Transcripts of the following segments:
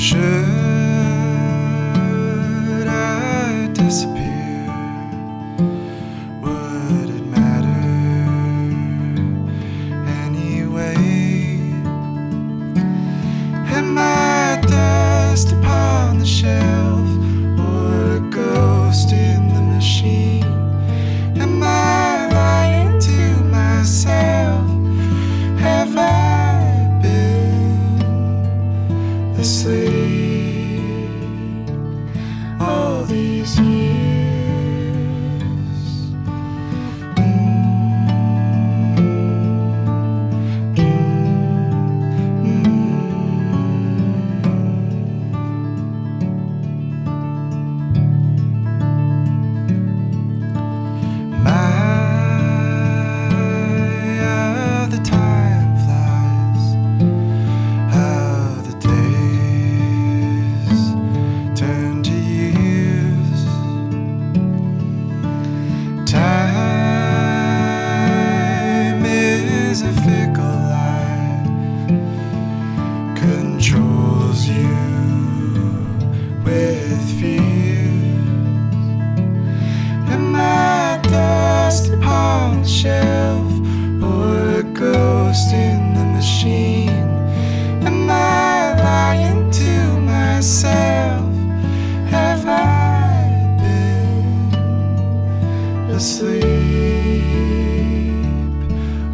Should I disappear? Would it matter anyway? Am I dust upon the shelf asleep you with fears. Am I dust upon the shelf or a ghost in the machine? Am I lying to myself? Have I been asleep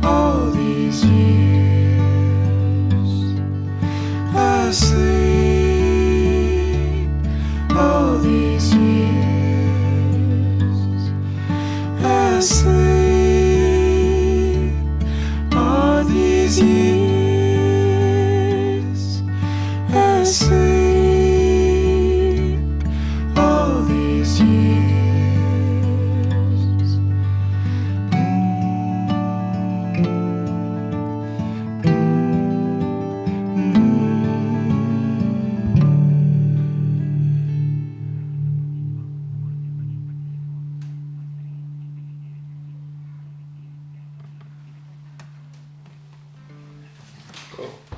all these years? Asleep asleep all these years Cool.